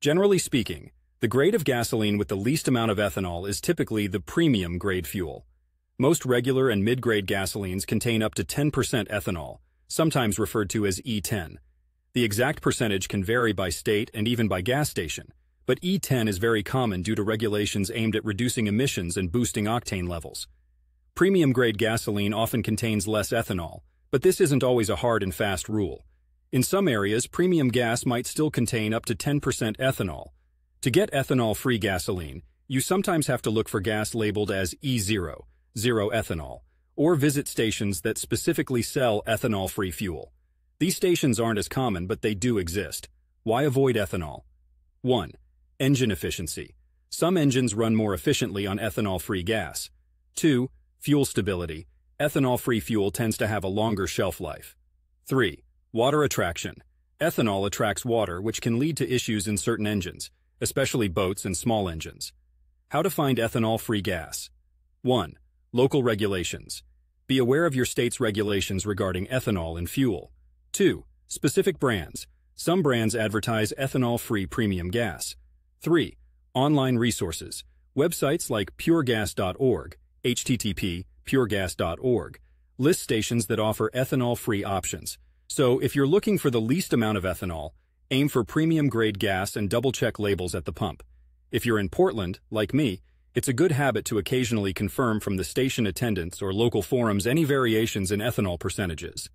Generally speaking, the grade of gasoline with the least amount of ethanol is typically the premium grade fuel. Most regular and mid-grade gasolines contain up to 10% ethanol, sometimes referred to as E10. The exact percentage can vary by state and even by gas station, but E10 is very common due to regulations aimed at reducing emissions and boosting octane levels. Premium-grade gasoline often contains less ethanol, but this isn't always a hard and fast rule. In some areas, premium gas might still contain up to 10% ethanol. To get ethanol-free gasoline, you sometimes have to look for gas labeled as E0, zero ethanol, or visit stations that specifically sell ethanol-free fuel. These stations aren't as common, but they do exist. Why avoid ethanol? 1. Engine efficiency. Some engines run more efficiently on ethanol-free gas. 2. Fuel stability. Ethanol-free fuel tends to have a longer shelf life. 3. Water attraction. Ethanol attracts water, which can lead to issues in certain engines, especially boats and small engines. How to find ethanol-free gas. 1. Local regulations. Be aware of your state's regulations regarding ethanol in fuel. 2. Specific brands. Some brands advertise ethanol-free premium gas. 3. Online resources. Websites like puregas.org, http puregas.org, list stations that offer ethanol-free options. So if you're looking for the least amount of ethanol, aim for premium grade gas and double check labels at the pump. If you're in Portland, like me, it's a good habit to occasionally confirm from the station attendants or local forums any variations in ethanol percentages.